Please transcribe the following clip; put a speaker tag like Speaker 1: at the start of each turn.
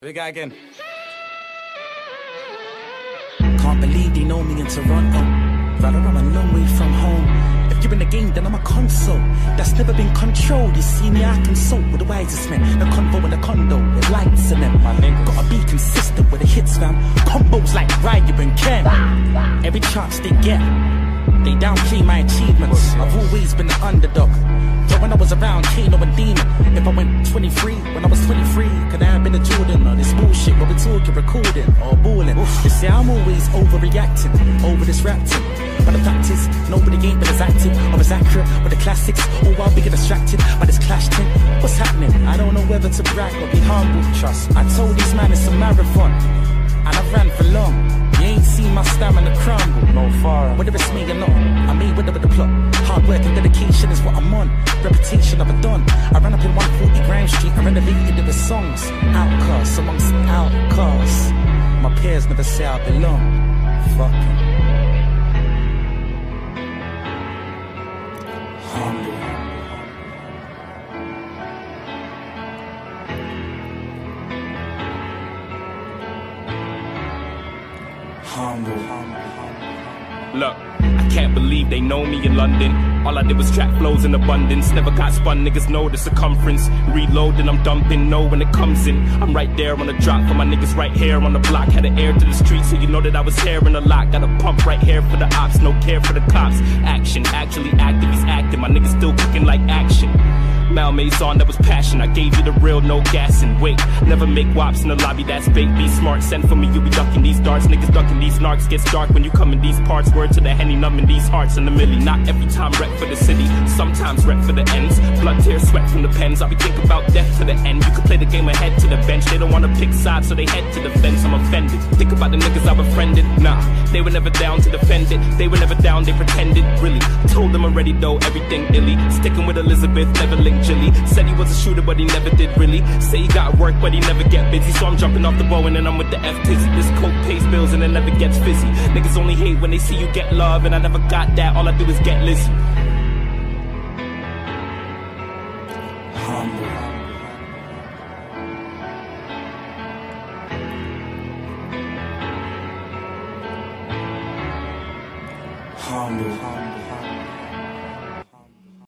Speaker 1: We go again.
Speaker 2: Can't believe they know me in Toronto. Rather, I'm a long way from home. If you're in the game, then I'm a console. That's never been controlled. You see me, I consult with the wisest men. The convo and the condo, with lights in them.
Speaker 1: My niggas.
Speaker 2: Gotta be consistent with the hits, fam. Combos like Ryu and Ken. Every chance they get, they downplay my achievements. I've always been the underdog. So when I was around Kano and Demon, if I went 23, when I was 23, talking, recording or balling? You see, I'm always overreacting over this. But the fact is, nobody ain't been as active or as accurate with the classics. Oh, All while we get distracted by this clash thing. What's happening? I don't know whether to brag or be humble. Trust. I told these man it's a marathon, and I ran for long. You ain't seen my stamina crumble.
Speaker 1: No far.
Speaker 2: Whether it's me or not, I'm me with the, with the plot. Hard work and dedication is what I'm on. Amongst outcasts. My peers never say I belong. Fucking. Humble. Humble.
Speaker 3: Look, I can't believe they know me in London. All I did was track flows in abundance. Never got spun, niggas know the circumference. Reloading, I'm dumping, know when it comes in. I'm right there on the drop for my niggas right here on the block. Had an air to the street, so you know that I was hearing a lot. Got a pump right here for the ops, no care for the cops. Action, actually active, he's acting. My niggas still cooking like action. That was passion. I gave you the real, no gas and wait. Never make wops in the lobby, that's bait. Be smart, send for me, you be ducking these darts. Niggas ducking these narcs. Gets dark when you come in these parts. Word to the henny, numbing these hearts in the milli. Not every time rep for the city, sometimes rep for the ends. Blood, tears, sweat from the pens. I be thinking about death to the end. You can play the game ahead to the bench. They don't wanna pick sides, so they head to the fence. I'm offended. Think about the niggas I befriended. Nah, they were never down to defend it. They were never down, they pretended. Really, told them already though, everything illy. Sticking with Elizabeth, never linked Said he was a shooter, but he never did really. Say he got work, but he never get busy. So I'm jumping off the bow and then I'm with the F tizzy. This coke pays bills and it never gets fizzy. Niggas only hate when they see you get love, and I never got that. All I do is get Lizzie.
Speaker 2: Humble. Humble.